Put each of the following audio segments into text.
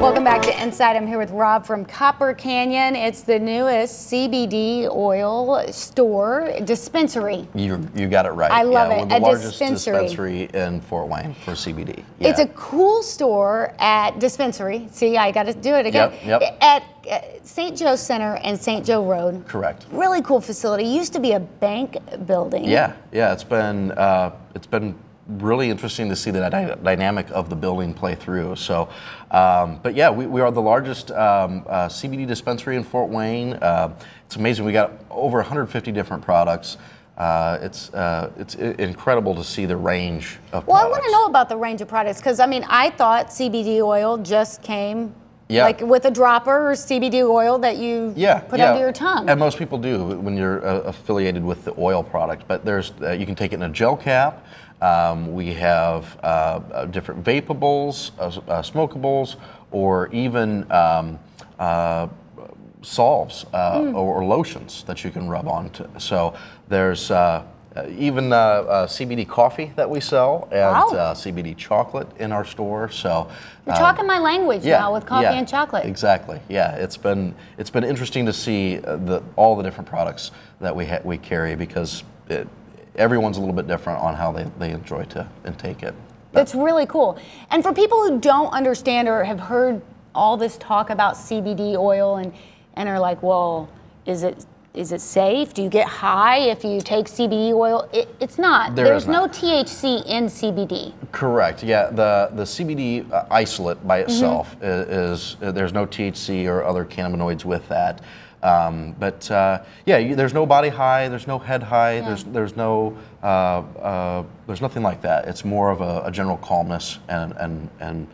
Welcome back to Inside. I'm here with Rob from Copper Canyon. It's the newest CBD oil store dispensary. You you got it right. I love yeah, it. The A largest dispensary. dispensary in Fort Wayne for CBD. It's a cool store at dispensary. See, I got to do it again. Yep, yep. At St. Joe Center and St. Joe Road. correct. Really cool facility. Used to be a bank building. Yeah, yeah. It's been uh, it's been really interesting to see the dy- dynamic of the building play through. So, um, but yeah, we, we are the largest um, uh, CBD dispensary in Fort Wayne. Uh, it's amazing. We got over 150 different products. Uh, it's uh, it's i- incredible to see the range of products. Well, I want to know about the range of products because I mean, I thought CBD oil just came Yeah. like with a dropper or CBD oil that you yeah, put yeah. under your tongue. And most people do when you're uh, affiliated with the oil product. But there's uh, you can take it in a gel cap. Um, we have uh, uh, different vapables, uh, uh, smokables, or even um, uh, salves uh, Hmm. or, or lotions that you can rub on. To. So there's uh, even uh, uh, CBD coffee that we sell and Wow. uh, CBD chocolate in our store. So You're um, talking my language now with coffee yeah, and chocolate. Exactly. Yeah, it's been it's been interesting to see uh, the all the different products that we ha- we carry because it, everyone's a little bit different on how they, they enjoy to intake it. That's really cool. And for people who don't understand or have heard all this talk about CBD oil and and are like, well, is it is it safe? Do you get high if you take CBD oil? It, it's not. There There's is no. THC in CBD. Correct. Yeah, the the CBD uh, isolate by Mm-hmm. itself is, uh, there's no THC or other cannabinoids with that. Um, but uh, yeah, you, there's no body high, there's no head high, there's there's no uh, uh, there's nothing like that. It's more of a, a general calmness and and and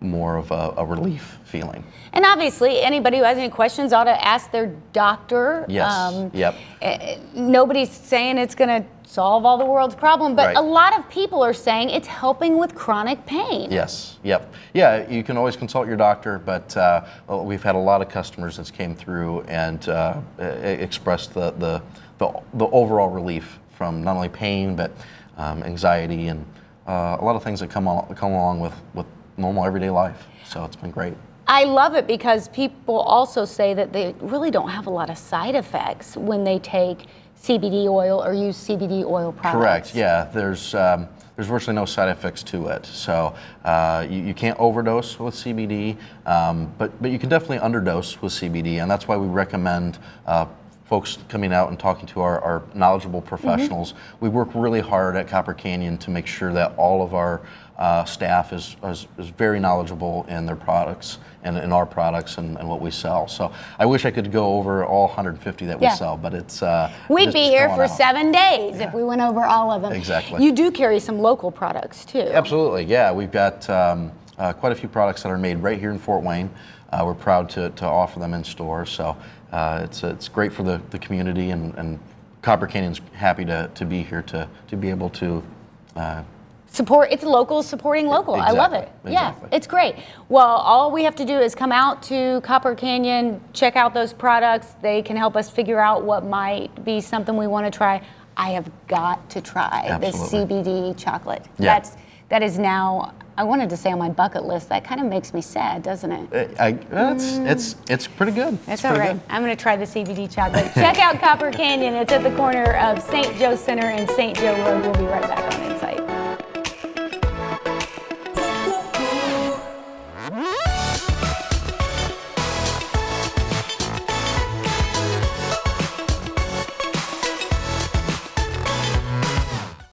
more of a, a relief feeling. And obviously, anybody who has any questions ought to ask their doctor. Yes. Yep. eh, Nobody's saying it's going to solve all the world's problem, but Right. a lot of people are saying it's helping with chronic pain. Yes. Yep. Yeah. You can always consult your doctor, but uh, we've had a lot of customers that came through and uh, expressed the, the the the overall relief from not only pain but um, anxiety and uh, a lot of things that come al- come along with with normal everyday life. So it's been great. I love it because people also say that they really don't have a lot of side effects when they take CBD oil or use CBD oil products. Correct. Yeah. There's um, there's virtually no side effects to it. So uh, you, you can't overdose with CBD, um, but but you can definitely underdose with CBD, and that's why we recommend. Uh, Folks coming out and talking to our, our knowledgeable professionals. We work really hard at Copper Canyon to make sure that all of our uh, staff is, is, is very knowledgeable in their products and in our products and, and what we sell. So I wish I could go over all 150 that we Yeah. sell, but it's. Uh, We'd be here for out. seven days if we went over all of them. Exactly. You do carry some local products too. Absolutely, yeah. We've got um, uh, quite a few products that are made right here in Fort Wayne. Uh, we're proud to, to offer them in store, so uh, it's it's great for the, the community, and, and Copper Canyon's happy to, to be here to, to be able to. Uh, Support it's local supporting local. I love it. Exactly, Yeah, it's great. Well, all we have to do is come out to Copper Canyon, check out those products. They can help us figure out what might be something we want to try. I have got to try Absolutely. the CBD chocolate. Yeah. That's that is now I wanted to say on my bucket list. That kind of makes me sad, doesn't it? I, it's, it's it's pretty good. Mm. That's It's all right. good. I'm going to try the CBD chocolate. Check out Copper Canyon. It's at the corner of St. Joe Center and St. Joe Road. We'll be right back on it.